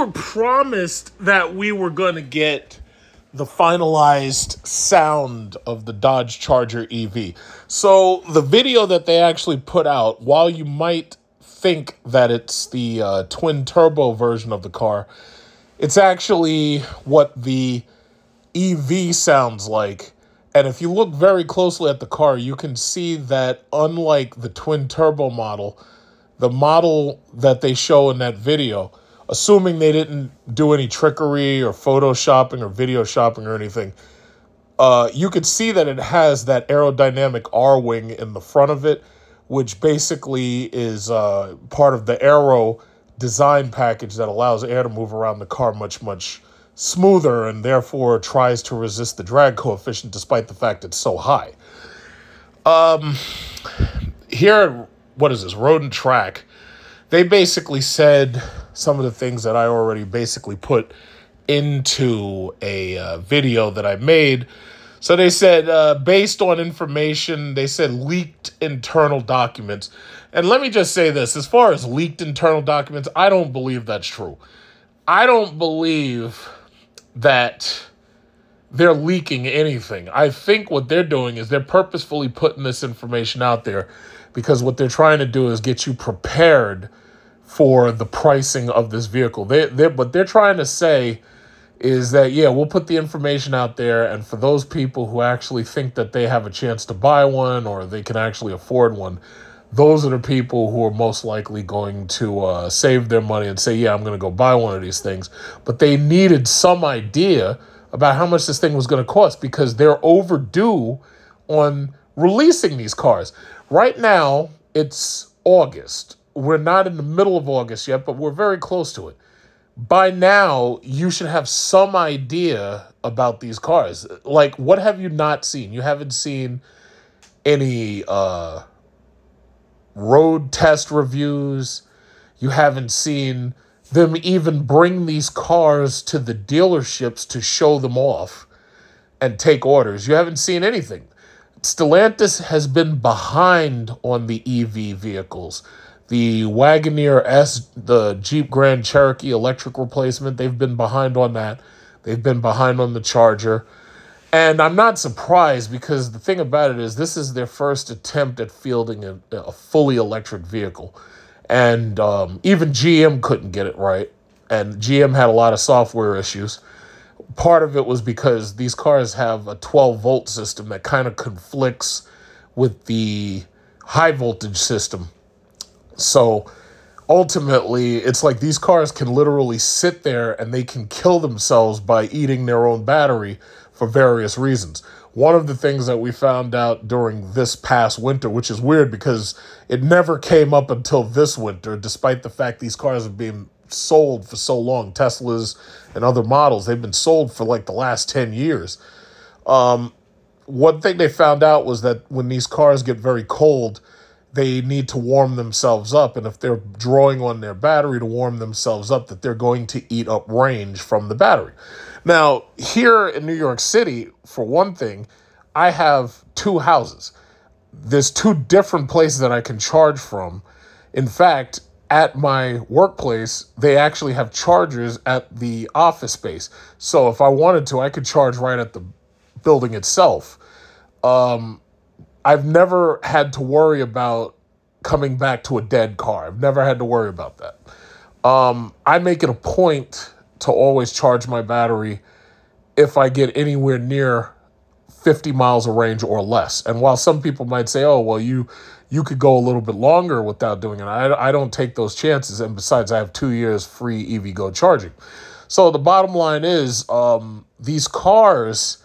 were promised that we were going to get the finalized sound of the Dodge Charger EV. So the video that they actually put out, while you might think that it's the uh, twin turbo version of the car, it's actually what the EV sounds like. And if you look very closely at the car, you can see that unlike the twin turbo model, the model that they show in that video, assuming they didn't do any trickery or photoshopping or video shopping or anything, uh, you could see that it has that aerodynamic R wing in the front of it, which basically is uh, part of the aero design package that allows air to move around the car much, much smoother and therefore tries to resist the drag coefficient despite the fact it's so high. Um, here, what is this, Road and Track? They basically said some of the things that I already basically put into a uh, video that I made. So they said, uh, based on information, they said leaked internal documents. And let me just say this as far as leaked internal documents, I don't believe that's true. I don't believe that they're leaking anything. I think what they're doing is they're purposefully putting this information out there because what they're trying to do is get you prepared for the pricing of this vehicle. They they what they're trying to say is that yeah, we'll put the information out there and for those people who actually think that they have a chance to buy one or they can actually afford one, those are the people who are most likely going to uh, save their money and say, yeah, I'm going to go buy one of these things. But they needed some idea about how much this thing was going to cost because they're overdue on releasing these cars. Right now, it's August. We're not in the middle of August yet, but we're very close to it. By now, you should have some idea about these cars. Like, what have you not seen? You haven't seen any uh, road test reviews. You haven't seen them even bring these cars to the dealerships to show them off and take orders. You haven't seen anything. Stellantis has been behind on the EV vehicles. The Wagoneer S, the Jeep Grand Cherokee electric replacement, they've been behind on that. They've been behind on the Charger. And I'm not surprised because the thing about it is, this is their first attempt at fielding a, a fully electric vehicle. And um, even GM couldn't get it right. And GM had a lot of software issues. Part of it was because these cars have a 12 volt system that kind of conflicts with the high voltage system. So ultimately, it's like these cars can literally sit there and they can kill themselves by eating their own battery for various reasons. One of the things that we found out during this past winter, which is weird because it never came up until this winter, despite the fact these cars have been sold for so long, Teslas and other models, they've been sold for like the last 10 years. Um, one thing they found out was that when these cars get very cold, they need to warm themselves up. And if they're drawing on their battery to warm themselves up, that they're going to eat up range from the battery. Now, here in New York City, for one thing, I have two houses. There's two different places that I can charge from. In fact, at my workplace, they actually have chargers at the office space. So if I wanted to, I could charge right at the building itself. Um, I've never had to worry about coming back to a dead car. I've never had to worry about that. Um, I make it a point to always charge my battery if I get anywhere near 50 miles of range or less. And while some people might say, "Oh, well, you you could go a little bit longer without doing it," I, I don't take those chances. And besides, I have two years free EVgo charging. So the bottom line is, um, these cars.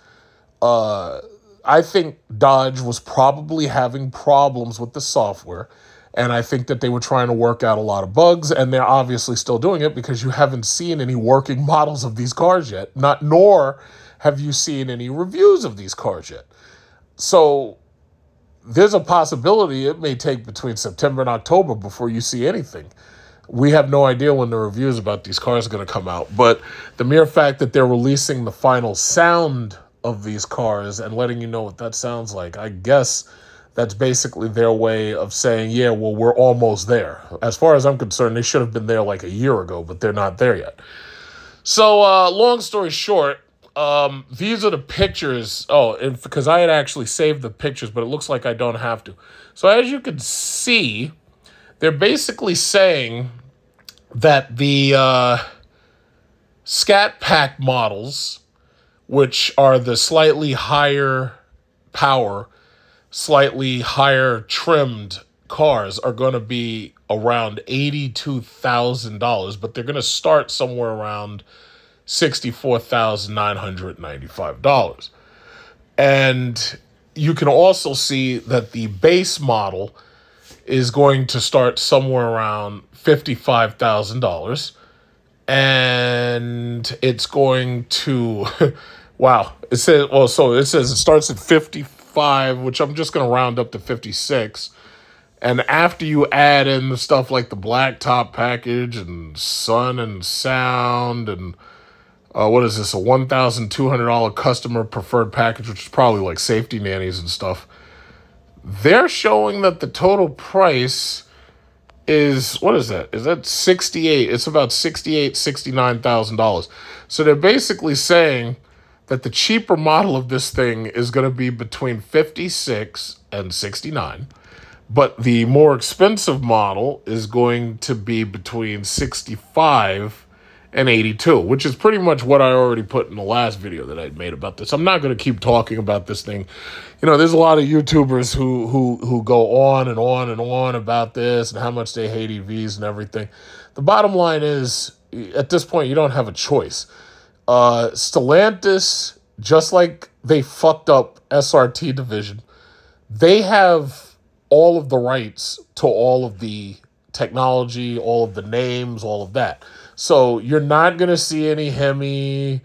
Uh, I think Dodge was probably having problems with the software and I think that they were trying to work out a lot of bugs, and they're obviously still doing it because you haven't seen any working models of these cars yet, not nor have you seen any reviews of these cars yet. So there's a possibility it may take between September and October before you see anything. We have no idea when the reviews about these cars are going to come out, but the mere fact that they're releasing the final sound of these cars and letting you know what that sounds like, I guess that's basically their way of saying, yeah, well, we're almost there. As far as I'm concerned, they should have been there like a year ago, but they're not there yet. So, uh, long story short, um, these are the pictures. Oh, because I had actually saved the pictures, but it looks like I don't have to. So, as you can see, they're basically saying that the uh, Scat Pack models, which are the slightly higher power, slightly higher trimmed cars, are going to be around $82,000, but they're going to start somewhere around $64,995. And you can also see that the base model is going to start somewhere around $55,000 and it's going to wow. It says well so it says it starts at 55 which i'm just going to round up to 56 and after you add in the stuff like the blacktop package and sun and sound and uh, what is this a $1200 customer preferred package which is probably like safety nannies and stuff they're showing that the total price is what is that? Is that 68? It's about 68, 69,000 dollars. So they're basically saying that the cheaper model of this thing is going to be between 56 and 69, but the more expensive model is going to be between 65 and 82, which is pretty much what I already put in the last video that I made about this. I'm not going to keep talking about this thing. You know, there's a lot of YouTubers who who who go on and on and on about this and how much they hate EVs and everything. The bottom line is, at this point, you don't have a choice. Uh, Stellantis, just like they fucked up SRT division, they have all of the rights to all of the technology, all of the names, all of that. So you're not going to see any Hemi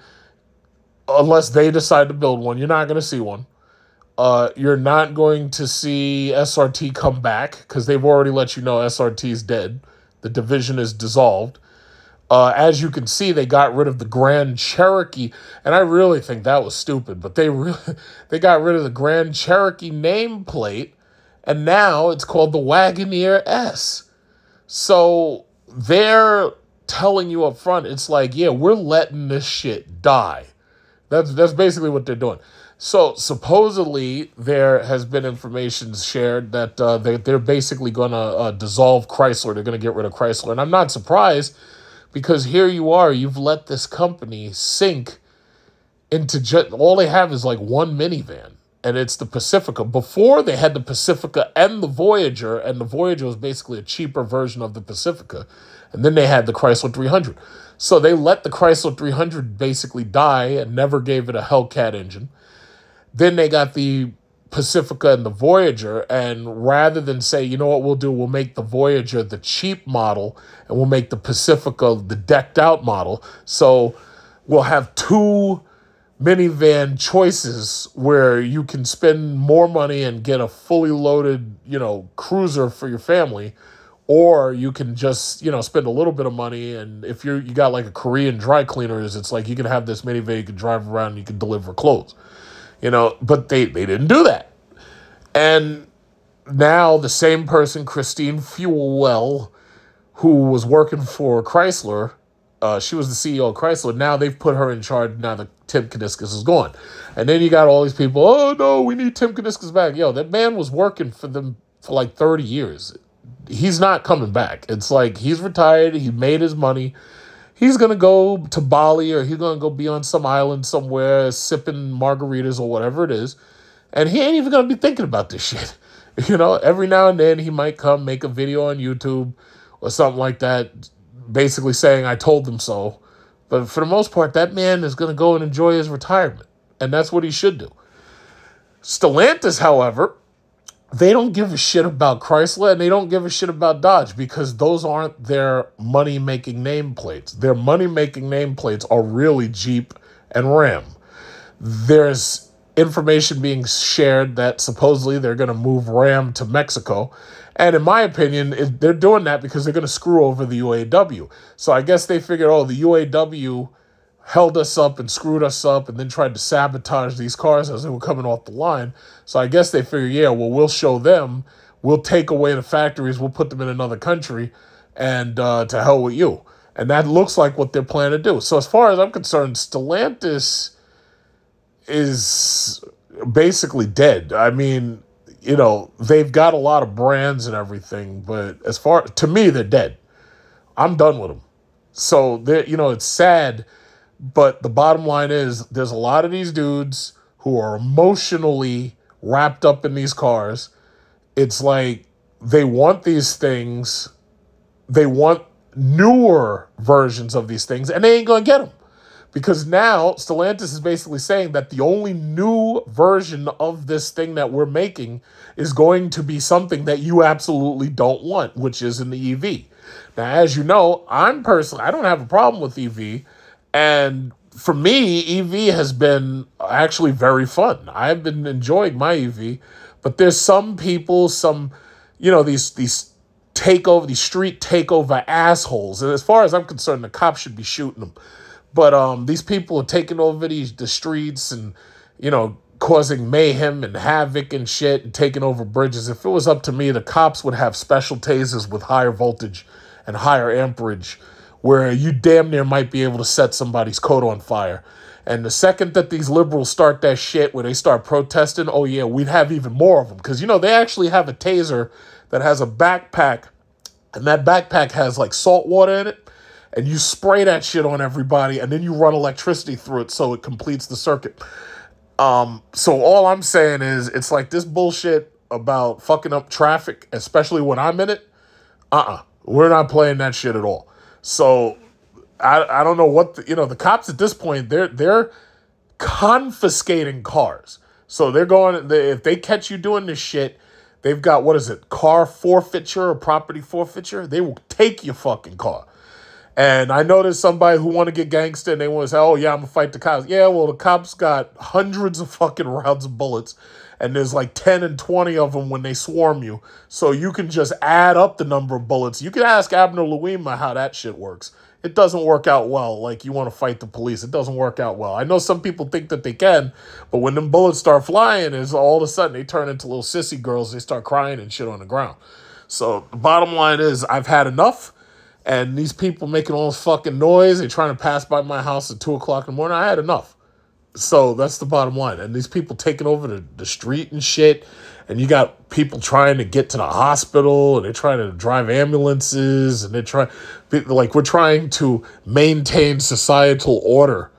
unless they decide to build one. You're not going to see one. Uh, you're not going to see SRT come back because they've already let you know SRT is dead. The division is dissolved. Uh, as you can see, they got rid of the Grand Cherokee, and I really think that was stupid. But they really they got rid of the Grand Cherokee nameplate, and now it's called the Wagoneer S. So they're telling you up front, it's like, yeah, we're letting this shit die. That's that's basically what they're doing. So supposedly there has been information shared that uh, they they're basically going to uh, dissolve Chrysler. They're going to get rid of Chrysler, and I'm not surprised because here you are, you've let this company sink into just all they have is like one minivan and it's the Pacifica. Before they had the Pacifica and the Voyager, and the Voyager was basically a cheaper version of the Pacifica. And then they had the Chrysler 300. So they let the Chrysler 300 basically die and never gave it a Hellcat engine. Then they got the Pacifica and the Voyager, and rather than say, you know what we'll do, we'll make the Voyager the cheap model, and we'll make the Pacifica the decked out model. So we'll have two minivan choices where you can spend more money and get a fully loaded, you know, cruiser for your family or you can just you know spend a little bit of money and if you're you got like a korean dry cleaners it's like you can have this minivan you can drive around you can deliver clothes you know? But they they didn't do that. And now the same person Christine Feuell who was working for chrysler uh, she was the ceo of chrysler. Now they've put her in charge. Now that tim kuniskis is gone. And then you got all these people oh no we need tim kuniskis back. Yo that man was working for them for like 30 years he's not coming back. It's like he's retired, he made his money. He's gonna go to Bali or he's gonna go be on some island somewhere sipping margaritas or whatever it is. And he ain't even gonna be thinking about this shit. You know, every now and then he might come make a video on YouTube or something like that, basically saying, I told them so. But for the most part, that man is going to go and enjoy his retirement. And that's what he should do. Stellantis, however, they don't give a shit about Chrysler and they don't give a shit about Dodge because those aren't their money making nameplates. Their money making nameplates are really Jeep and Ram. There's information being shared that supposedly they're going to move Ram to Mexico. And in my opinion, they're doing that because they're going to screw over the UAW. So I guess they figured, oh, the UAW held us up and screwed us up and then tried to sabotage these cars as they were coming off the line. So I guess they figured, yeah, well, we'll show them. We'll take away the factories. We'll put them in another country and uh, to hell with you. And that looks like what they're planning to do. So as far as I'm concerned, Stellantis is basically dead. I mean, you know, they've got a lot of brands and everything, but as far to me, they're dead. I'm done with them. So they you know, it's sad, but the bottom line is there's a lot of these dudes who are emotionally wrapped up in these cars. It's like they want these things, they want newer versions of these things, and they ain't gonna get them because now Stellantis is basically saying that the only new version of this thing that we're making is going to be something that you absolutely don't want, which is in the EV. Now, as you know, I'm personally, I don't have a problem with EV. And for me, EV has been actually very fun. I've been enjoying my EV, but there's some people, some, you know, these, these takeover, these street takeover assholes. And as far as I'm concerned, the cops should be shooting them but um, these people are taking over these the streets and you know causing mayhem and havoc and shit and taking over bridges. If it was up to me, the cops would have special tasers with higher voltage and higher amperage, where you damn near might be able to set somebody's coat on fire. And the second that these liberals start that shit where they start protesting, oh yeah, we'd have even more of them. Because, you know, they actually have a taser that has a backpack, and that backpack has like salt water in it and you spray that shit on everybody and then you run electricity through it so it completes the circuit. Um, so all I'm saying is it's like this bullshit about fucking up traffic, especially when I'm in it. Uh-uh. We're not playing that shit at all. So I I don't know what the, you know, the cops at this point, they're they're confiscating cars. So they're going they, if they catch you doing this shit, they've got what is it? Car forfeiture or property forfeiture? They will take your fucking car. And I know there's somebody who want to get gangster and they want to say, oh, yeah, I'm going to fight the cops. Yeah, well, the cops got hundreds of fucking rounds of bullets and there's like 10 and 20 of them when they swarm you. So you can just add up the number of bullets. You can ask Abner Louima how that shit works. It doesn't work out well. Like you want to fight the police. It doesn't work out well. I know some people think that they can, but when them bullets start flying, is all of a sudden they turn into little sissy girls. They start crying and shit on the ground. So the bottom line is I've had enough and these people making all this fucking noise. They're trying to pass by my house at two o'clock in the morning. I had enough. So that's the bottom line. And these people taking over the, the street and shit. And you got people trying to get to the hospital and they're trying to drive ambulances and they're trying, like, we're trying to maintain societal order.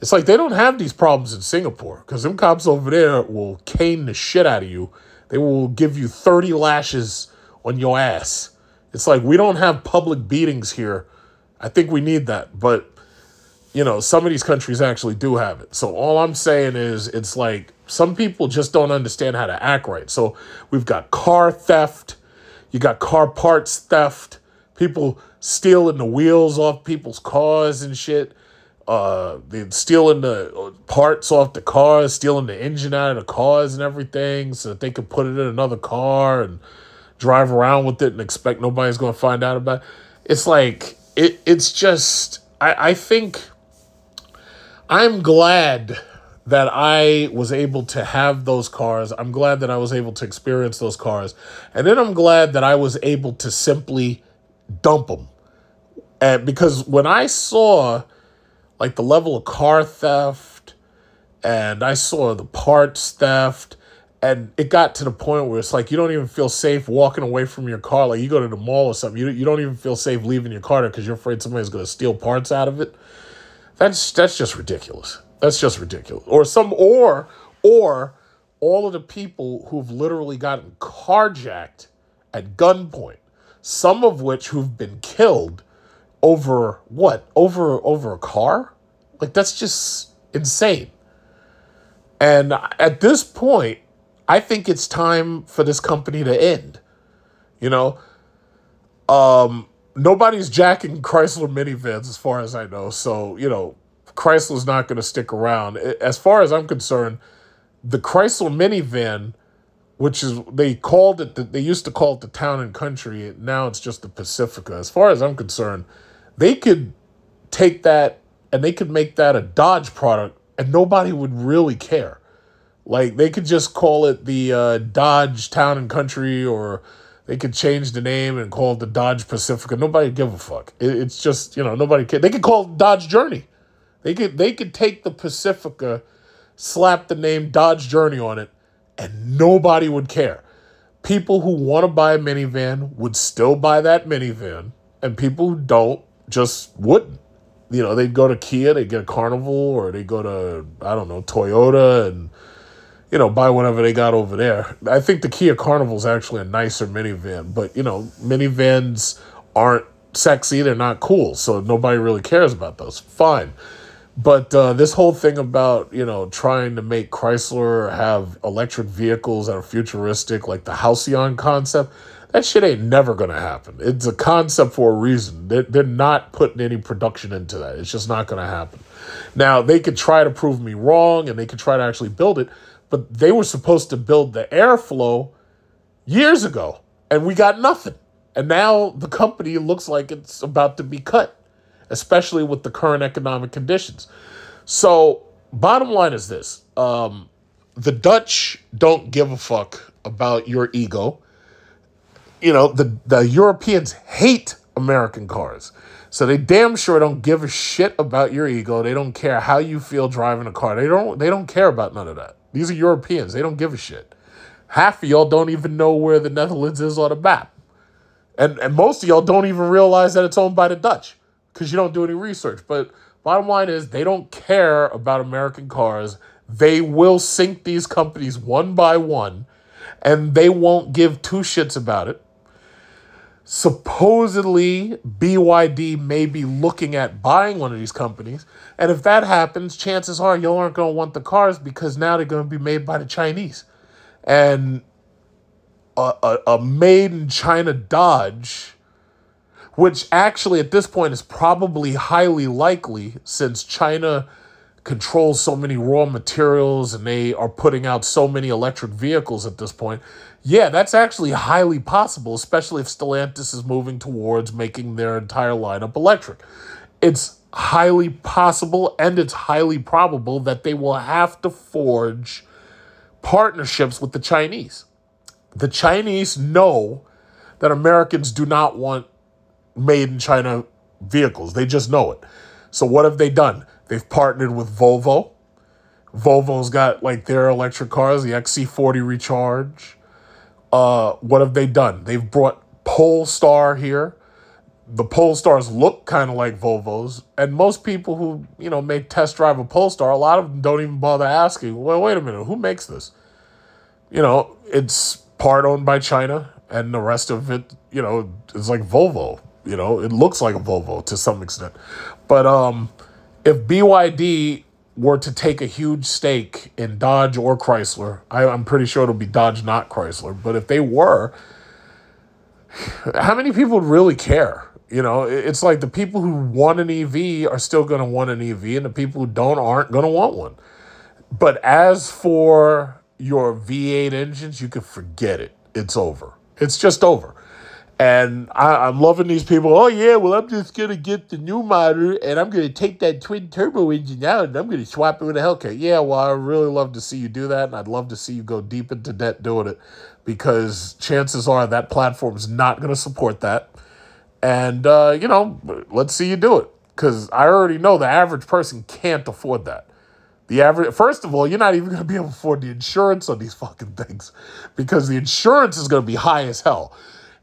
It's like they don't have these problems in Singapore because them cops over there will cane the shit out of you. They will give you 30 lashes on your ass it's like we don't have public beatings here. I think we need that, but you know, some of these countries actually do have it. So all I'm saying is it's like some people just don't understand how to act right. So we've got car theft, you got car parts theft, people stealing the wheels off people's cars and shit. Uh, stealing the parts off the cars, stealing the engine out of the cars and everything so that they could put it in another car and drive around with it and expect nobody's going to find out about it. It's like, it, it's just, I, I think I'm glad that I was able to have those cars. I'm glad that I was able to experience those cars. And then I'm glad that I was able to simply dump them. And because when I saw like the level of car theft and I saw the parts theft and it got to the point where it's like you don't even feel safe walking away from your car. Like you go to the mall or something, you, you don't even feel safe leaving your car because you're afraid somebody's going to steal parts out of it. That's that's just ridiculous. That's just ridiculous. Or some or or all of the people who've literally gotten carjacked at gunpoint, some of which who've been killed over what? Over over a car? Like that's just insane. And at this point, I think it's time for this company to end. You know, um, nobody's jacking Chrysler minivans as far as I know. So, you know, Chrysler's not going to stick around. As far as I'm concerned, the Chrysler minivan, which is they called it, the, they used to call it the Town and Country. Now it's just the Pacifica. As far as I'm concerned, they could take that and they could make that a Dodge product, and nobody would really care. Like they could just call it the uh, Dodge Town and Country or They could change the name and call it the Dodge Pacifica. Nobody give a fuck. It, it's just you know nobody. Can, they could call Dodge Journey. They could they could take the Pacifica, slap the name Dodge Journey on it, and nobody would care. People who want to buy a minivan would still buy that minivan, and people who don't just wouldn't. You know, they'd go to Kia, they'd get a Carnival, or they go to I don't know Toyota and you know, buy whatever they got over there. I think the Kia Carnival is actually a nicer minivan, but you know, minivans aren't sexy, they're not cool, so nobody really cares about those. Fine. But uh, this whole thing about, you know, trying to make Chrysler have electric vehicles that are futuristic, like the Halcyon concept, that shit ain't never to happen. It's a concept for a reason. They're, they're not putting any production into that. It's just not to happen. Now, they could try to prove me wrong and they could try to actually build it, but they were supposed to build the airflow years ago, and we got nothing. And now the company looks like it's about to be cut especially with the current economic conditions. So, bottom line is this um, the Dutch don't give a fuck about your ego. You know, the, the Europeans hate American cars. So they damn sure don't give a shit about your ego. They don't care how you feel driving a car. They don't they don't care about none of that. These are Europeans. They don't give a shit. Half of y'all don't even know where the Netherlands is on a map. And and most of y'all don't even realize that it's owned by the Dutch because you don't do any research. But bottom line is, they don't care about American cars. They will sink these companies one by one, and they won't give two shits about it. Supposedly, BYD may be looking at buying one of these companies. And if that happens, chances are you aren't going to want the cars because now they're going to be made by the Chinese. And a, a, a made in China Dodge which actually at this point is probably highly likely since China controls so many raw materials and they are putting out so many electric vehicles at this point. Yeah, that's actually highly possible, especially if Stellantis is moving towards making their entire lineup electric. It's highly possible and it's highly probable that they will have to forge partnerships with the Chinese. The Chinese know that Americans do not want made in China vehicles. They just know it. So what have they done? They've partnered with Volvo. Volvo's got like their electric cars, the XC40 Recharge. Uh, what have they done? They've brought Polestar here. The Polestars look kind of like Volvos, and most people who you know make test drive a Polestar, a lot of them don't even bother asking. Well, wait a minute, who makes this? You know, it's part owned by China, and the rest of it, you know, is like Volvo. You know, it looks like a Volvo to some extent. But um, if BYD were to take a huge stake in Dodge or Chrysler, I, I'm pretty sure it'll be Dodge, not Chrysler. But if they were, how many people would really care? You know, it's like the people who want an EV are still going to want an EV, and the people who don't aren't going to want one. But as for your V8 engines, you can forget it. It's over. It's just over. And I, am loving these people. Oh yeah, well I'm just gonna get the new model and I'm gonna take that twin turbo engine out and I'm gonna swap it with a Hellcat. Yeah, well I really love to see you do that, and I'd love to see you go deep into debt doing it, because chances are that platform is not gonna support that. And uh, you know, let's see you do it, because I already know the average person can't afford that. The average, first of all, you're not even going to be able to afford the insurance on these fucking things because the insurance is going to be high as hell.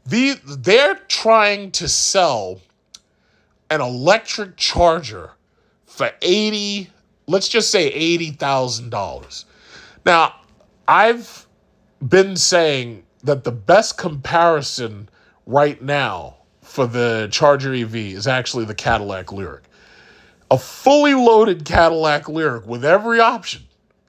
The, they're trying to sell an electric charger for 80, let's just say $80,000. Now, I've been saying that the best comparison right now for the Charger EV is actually the Cadillac Lyriq. A fully loaded Cadillac Lyriq with every option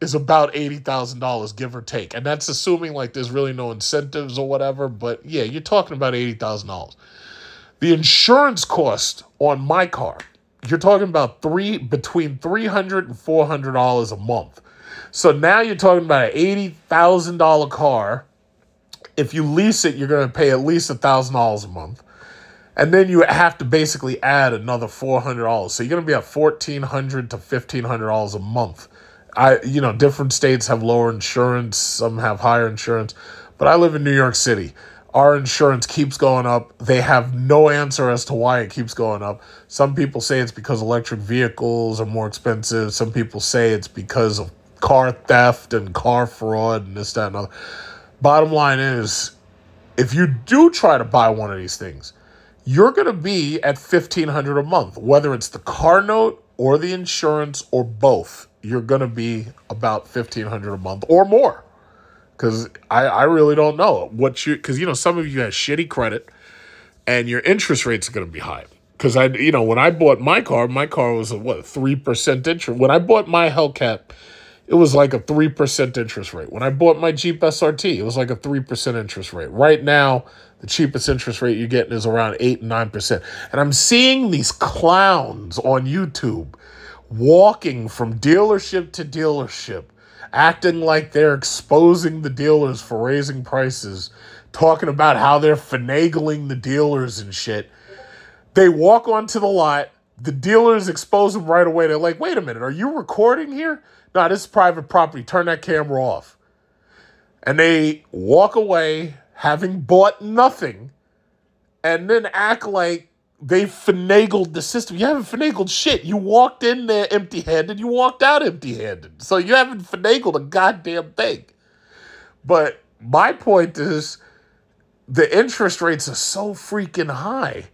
is about $80,000, give or take. And that's assuming like there's really no incentives or whatever. But yeah, you're talking about $80,000. The insurance cost on my car, you're talking about three between $300 and $400 a month. So now you're talking about an $80,000 car. If you lease it, you're going to pay at least $1,000 a month. And then you have to basically add another $400. So you're going to be at $1,400 to $1,500 a month I you know different states have lower insurance, some have higher insurance, but I live in New York City. our insurance keeps going up. They have no answer as to why it keeps going up. Some people say it's because electric vehicles are more expensive. Some people say it's because of car theft and car fraud and this, that, and other. Bottom line is, if you do try to buy one of these things, you're going to be at 1500 a month, whether it's the car note or the insurance or both. You're going to be about 1500 a month or more. Because I, I really don't know what you because you know some of you have shitty credit and your interest rates are going to be high. Because i you know when i bought my car my car was a what 3% interest when i bought my hellcat it was like a 3% interest rate. When i bought my jeep srt it was like a 3% interest rate. Right now the cheapest interest rate you're getting is around 8 and 9% and i'm seeing these clowns on youtube walking from dealership to dealership acting like they're exposing the dealers for raising prices, talking about how they're finagling the dealers and shit. They walk onto the lot, the dealers expose them right away. They're like, wait a minute, are you recording here? No, this is private property. Turn that camera off. And they walk away having bought nothing and then act like they finagled the system. You haven't finagled shit. You walked in there empty handed, you walked out empty handed. So you haven't finagled a goddamn thing. But my point is the interest rates are so freaking high.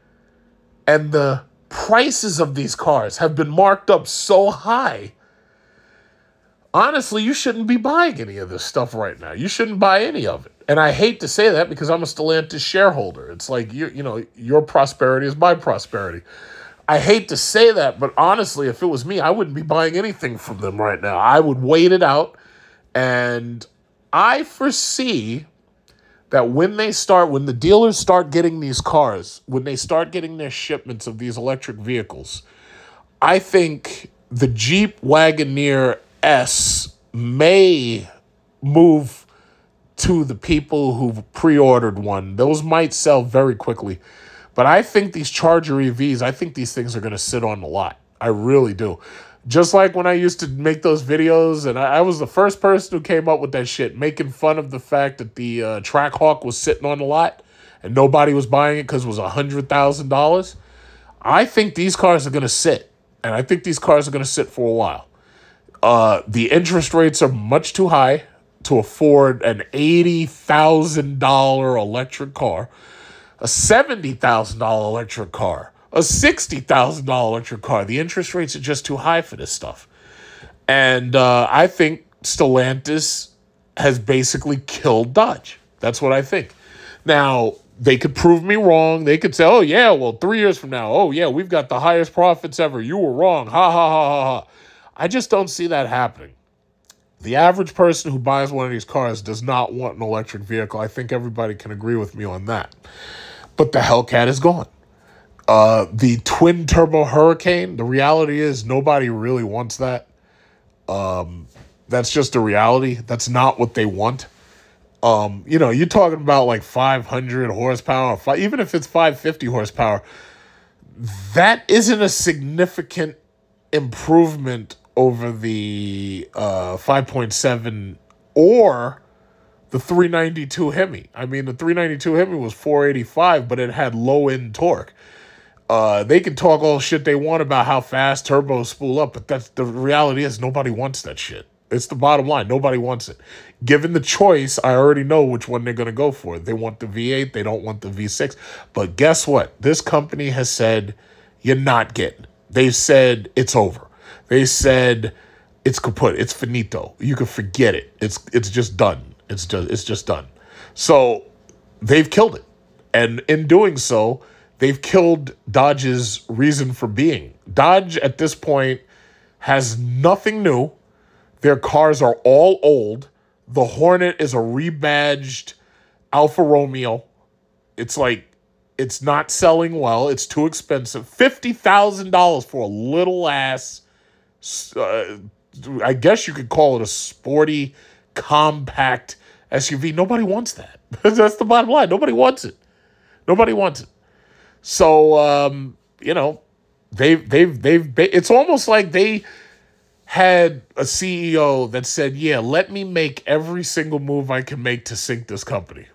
And the prices of these cars have been marked up so high. Honestly, you shouldn't be buying any of this stuff right now. You shouldn't buy any of it. And I hate to say that because I'm a Stellantis shareholder. It's like you you know, your prosperity is my prosperity. I hate to say that, but honestly, if it was me, I wouldn't be buying anything from them right now. I would wait it out and I foresee that when they start when the dealers start getting these cars, when they start getting their shipments of these electric vehicles, I think the Jeep Wagoneer S may move to the people who've pre-ordered one. Those might sell very quickly. But I think these Charger EVs, I think these things are going to sit on the lot. I really do. Just like when I used to make those videos, and I, I was the first person who came up with that shit, making fun of the fact that the uh, Trackhawk was sitting on the lot and nobody was buying it because it was $100,000. I think these cars are going to sit, and I think these cars are going to sit for a while. Uh, the interest rates are much too high to afford an $80,000 electric car, a $70,000 electric car, a $60,000 electric car. The interest rates are just too high for this stuff. And uh, I think Stellantis has basically killed Dodge. That's what I think. Now, they could prove me wrong. They could say, oh, yeah, well, three years from now, oh, yeah, we've got the highest profits ever. You were wrong. Ha, ha, ha, ha, ha. I just don't see that happening. The average person who buys one of these cars does not want an electric vehicle. I think everybody can agree with me on that. But the Hellcat is gone. Uh, the twin turbo Hurricane, the reality is nobody really wants that. Um, that's just a reality. That's not what they want. Um, you know, you're talking about like 500 horsepower, five, even if it's 550 horsepower, that isn't a significant improvement over the uh, 5.7 or the 392 Hemi. I mean, the 392 Hemi was 485, but it had low end torque. Uh, they can talk all shit they want about how fast turbos spool up, but that's the reality is nobody wants that shit. It's the bottom line. Nobody wants it. Given the choice, I already know which one they're going to go for. They want the V8, they don't want the V6. But guess what? This company has said you're not getting. They've said it's over. They said it's kaput. It's finito. You can forget it. It's it's just done. It's just it's just done. So they've killed it. And in doing so, they've killed Dodge's reason for being. Dodge at this point has nothing new. Their cars are all old. The Hornet is a rebadged Alfa Romeo. It's like it's not selling well. It's too expensive. $50,000 for a little ass uh, I guess you could call it a sporty, compact SUV. Nobody wants that. That's the bottom line. Nobody wants it. Nobody wants it. So um, you know, they've they've they've it's almost like they had a CEO that said, "Yeah, let me make every single move I can make to sink this company."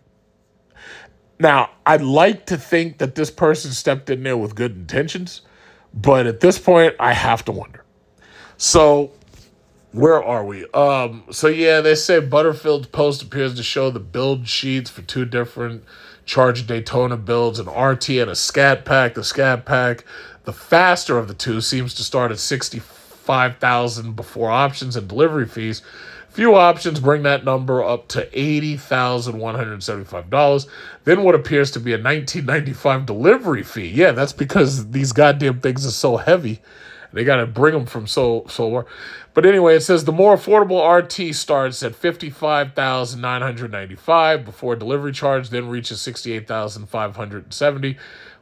Now, I'd like to think that this person stepped in there with good intentions, but at this point, I have to wonder. So, where are we? Um, so yeah, they say Butterfield's post appears to show the build sheets for two different Charge Daytona builds, an RT and a Scat Pack. The Scat Pack, the faster of the two, seems to start at sixty-five thousand before options and delivery fees. Few options bring that number up to $80,175. Then what appears to be a 1995 delivery fee. Yeah, that's because these goddamn things are so heavy. They got to bring them from so so But anyway, it says the more affordable RT starts at 55,995 before delivery charge then reaches 68,570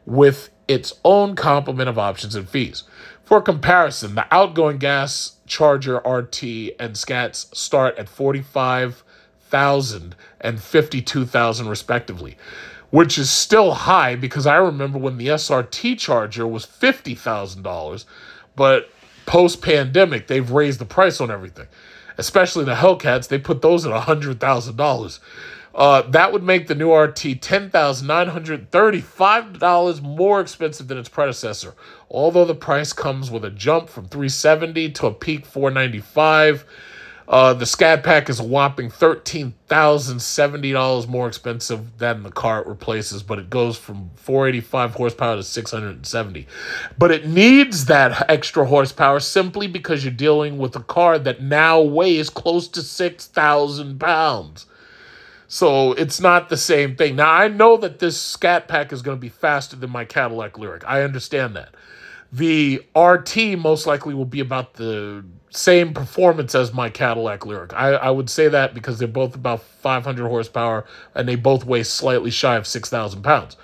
with its own complement of options and fees. For comparison, the outgoing gas Charger RT and Scats start at 45,000 and 52,000 respectively, which is still high because I remember when the SRT Charger was $50,000, but post pandemic they've raised the price on everything. Especially the Hellcats, they put those at $100,000. Uh, that would make the new RT $10,935 more expensive than its predecessor, although the price comes with a jump from 370 to a peak 495 uh, the Scat Pack is a whopping $13,070 more expensive than the car it replaces, but it goes from 485 horsepower to 670. But it needs that extra horsepower simply because you're dealing with a car that now weighs close to 6,000 pounds. So it's not the same thing. Now, I know that this Scat Pack is going to be faster than my Cadillac Lyriq. I understand that. The RT most likely will be about the same performance as my Cadillac Lyriq. I, I would say that because they're both about 500 horsepower and they both weigh slightly shy of 6,000 pounds.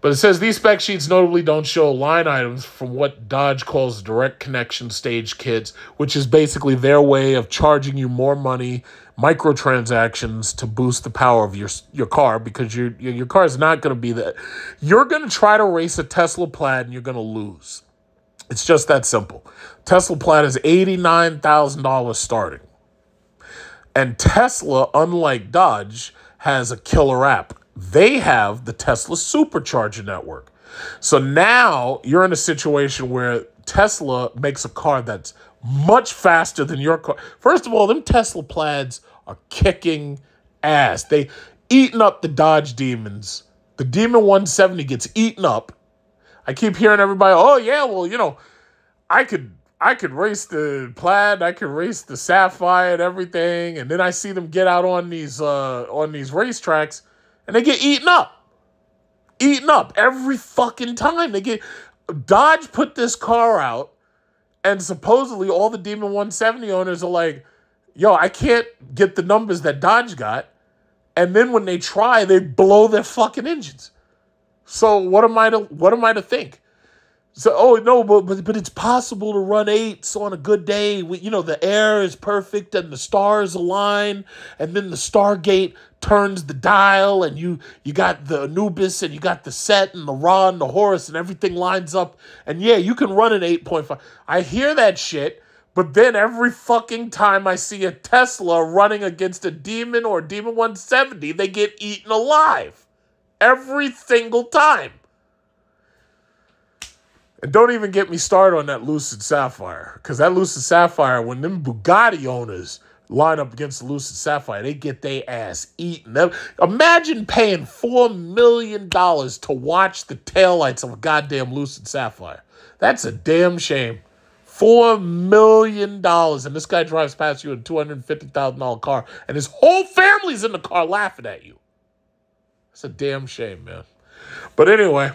But it says these spec sheets notably don't show line items from what Dodge calls direct connection stage kits, which is basically their way of charging you more money microtransactions to boost the power of your your car because your your your car is not going to be that. You're going to try to race a Tesla Plaid and you're going to lose. It's just that simple. Tesla Plaid is $89,000 starting. And Tesla, unlike Dodge, has a killer app. They have the Tesla Supercharger network. So now you're in a situation where Tesla makes a car that's much faster than your car. First of all, them Tesla plaids are kicking ass. They eating up the Dodge Demons. The Demon 170 gets eaten up. I keep hearing everybody, oh yeah, well, you know, I could I could race the plaid, I could race the sapphire and everything, and then I see them get out on these uh on these racetracks and they get eaten up. Eaten up every fucking time. They get Dodge put this car out and supposedly all the Demon 170 owners are like, yo, I can't get the numbers that Dodge got. And then when they try, they blow their fucking engines. So what am I to what am I to think? So oh no, but but, but it's possible to run eights on a good day. We, you know the air is perfect and the stars align, and then the Stargate turns the dial, and you you got the Anubis and you got the Set and the Ra and the Horus, and everything lines up. And yeah, you can run an eight point five. I hear that shit. But then every fucking time I see a Tesla running against a Demon or Demon 170, they get eaten alive. Every single time. And don't even get me started on that Lucid Sapphire. Because that Lucid Sapphire, when them Bugatti owners line up against the Lucid Sapphire, they get their ass eaten. Imagine paying $4 million to watch the taillights of a goddamn Lucid Sapphire. That's a damn shame. Four million dollars, and this guy drives past you in a two hundred fifty thousand dollar car, and his whole family's in the car laughing at you. That's a damn shame, man. But anyway,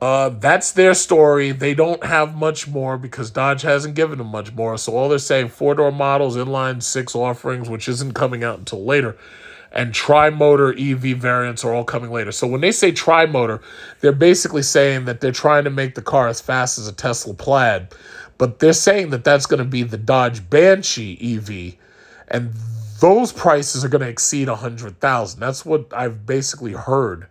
uh, that's their story. They don't have much more because Dodge hasn't given them much more. So all they're saying four door models, inline six offerings, which isn't coming out until later and tri-motor EV variants are all coming later. So when they say tri-motor, they're basically saying that they're trying to make the car as fast as a Tesla Plaid, but they're saying that that's going to be the Dodge Banshee EV, and those prices are going to exceed a hundred thousand. That's what I've basically heard.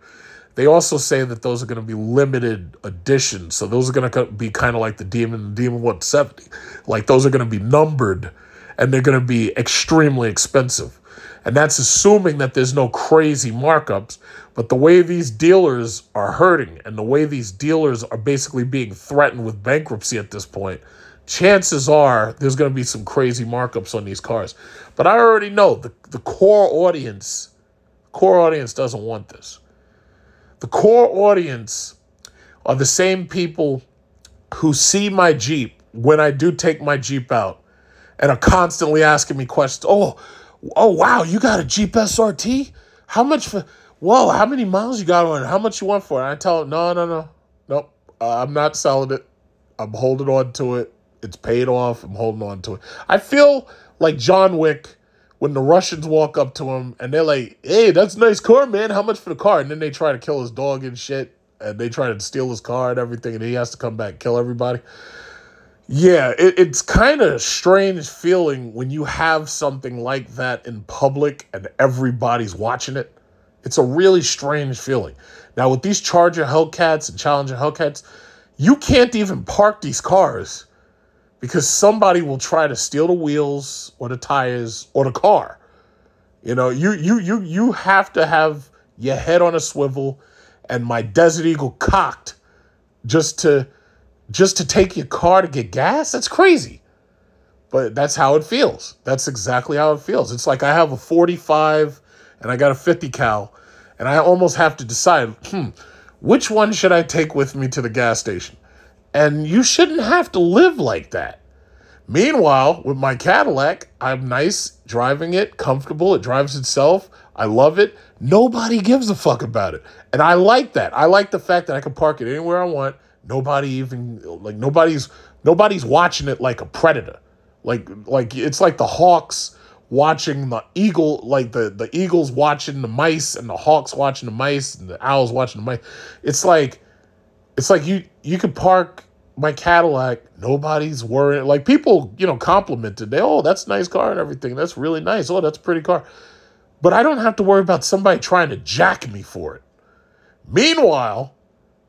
They also say that those are going to be limited editions, so those are going to be kind of like the Demon the Demon 170. Like those are going to be numbered, and they're going to be extremely expensive And that's assuming that there's no crazy markups. But the way these dealers are hurting and the way these dealers are basically being threatened with bankruptcy at this point, chances are there's going to be some crazy markups on these cars. But I already know the, the core audience, core audience doesn't want this. The core audience are the same people who see my Jeep when I do take my Jeep out and are constantly asking me questions. Oh, oh wow, you got a Jeep SRT? How much for? Whoa, how many miles you got on it? How much you want for it? And I tell them, no, no, no, nope. Uh, I'm not selling it. I'm holding on to it. It's paid off. I'm holding on to it. I feel like John Wick when the Russians walk up to him and they're like, "Hey, that's a nice car, man. How much for the car?" And then they try to kill his dog and shit, and they try to steal his car and everything, and he has to come back and kill everybody. Yeah, it, it's kind of a strange feeling when you have something like that in public and everybody's watching it. It's a really strange feeling. Now, with these Charger Hellcats and Challenger Hellcats, you can't even park these cars because somebody will try to steal the wheels or the tires or the car. You know, you you you you have to have your head on a swivel and my Desert Eagle cocked just to just to take your car to get gas? That's crazy. But that's how it feels. That's exactly how it feels. It's like I have a 45 and I got a 50 cal, and I almost have to decide, hmm, which one should I take with me to the gas station? And you shouldn't have to live like that. Meanwhile, with my Cadillac, I'm nice driving it, comfortable, it drives itself. I love it. Nobody gives a fuck about it. And I like that. I like the fact that I can park it anywhere I want Nobody even like nobody's nobody's watching it like a predator. Like like it's like the hawks watching the eagle like the the eagles watching the mice and the hawks watching the mice and the owls watching the mice. It's like it's like you you could park my Cadillac, nobody's worrying. Like people, you know, complimented. They, oh, that's nice car and everything. That's really nice. Oh, that's pretty car. But I don't have to worry about somebody trying to jack me for it. Meanwhile,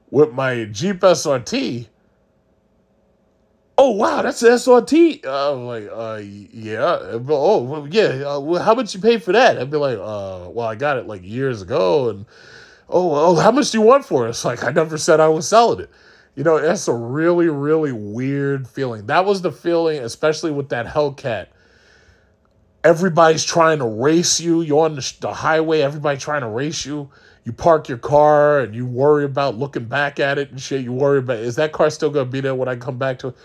with my Jeep SRT. Oh wow, that's an SRT. I'm like, uh, yeah. Oh, yeah. Uh, how much you pay for that? I'd be like, uh, well, I got it like years ago, and oh, oh, how much do you want for? It's like I never said I was selling it. You know, that's a really, really weird feeling. That was the feeling, especially with that Hellcat. Everybody's trying to race you. You're on the, the highway. Everybody trying to race you you park your car and you worry about looking back at it and shit. You worry about is that car still gonna be there when I come back to it?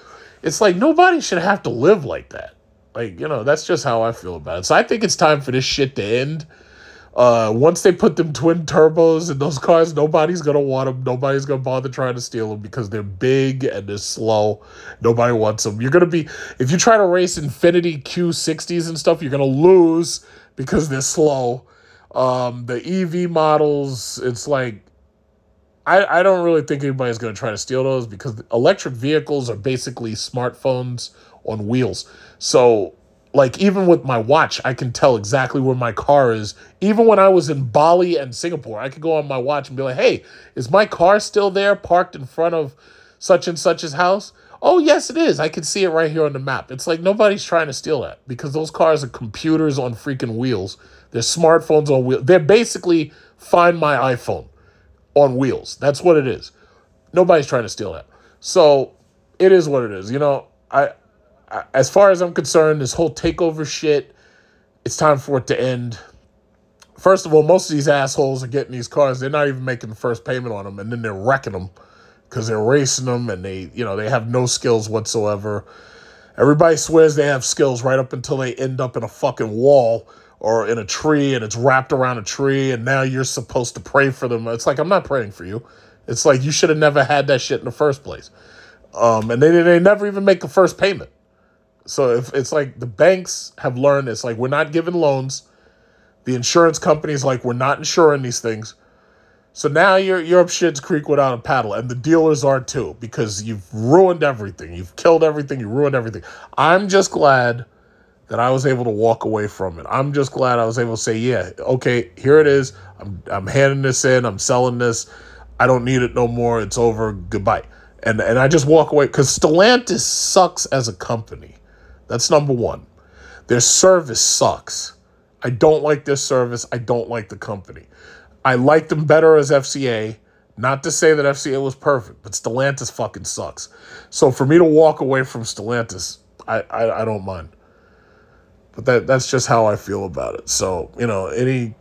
It's like nobody should have to live like that. Like, you know, that's just how I feel about it. So I think it's time for this shit to end. Uh, once they put them twin turbos in those cars, nobody's gonna want them. Nobody's gonna bother trying to steal them because they're big and they're slow. Nobody wants them. You're gonna be if you try to race Infiniti Q60s and stuff, you're gonna lose because they're slow. Um, the EV models, it's like I, I don't really think anybody's to try to steal those because electric vehicles are basically smartphones on wheels. So, like, even with my watch, I can tell exactly where my car is. Even when I was in Bali and Singapore, I could go on my watch and be like, hey, is my car still there parked in front of such and such's house? Oh, yes, it is. I can see it right here on the map. It's like nobody's trying to steal that because those cars are computers on freaking wheels they're smartphones on wheels. They're basically find my iPhone on wheels. That's what it is. Nobody's trying to steal that. So it is what it is. You know, I, as far as I'm concerned, this whole takeover shit, it's time for it to end. First of all, most of these assholes are getting these cars. They're not even making the first payment on them, and then they're wrecking them because they're racing them, and they, you know, they have no skills whatsoever. Everybody swears they have skills right up until they end up in a fucking wall or in a tree and it's wrapped around a tree and now you're supposed to pray for them. It's like, I'm not praying for you. It's like you should have never had that shit in the first place. Um, and they, they never even make the first payment. So if it's like the banks have learned it's like we're not giving loans. The insurance companies like we're not insuring these things. So now you're you're up shit's creek without a paddle, and the dealers are too because you've ruined everything. You've killed everything. You ruined everything. I'm just glad that I was able to walk away from it. I'm just glad I was able to say, yeah, okay, here it is. I'm, I'm handing this in. I'm selling this. I don't need it no more. It's over. Goodbye. And, and I just walk away because Stellantis sucks as a company. That's number one. Their service sucks. I don't like this service. I don't like the company. I liked them better as FCA. Not to say that FCA was perfect, but Stellantis fucking sucks. So for me to walk away from Stellantis, I, I, I don't mind. But that that's just how I feel about it. So, you know, any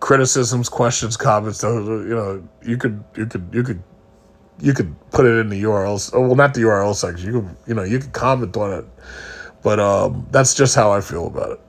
criticisms, questions, comments, you know, you could you could you could you could put it in the URLs. Oh, well, not the URL section. You could you know you could comment on it. But um, that's just how I feel about it.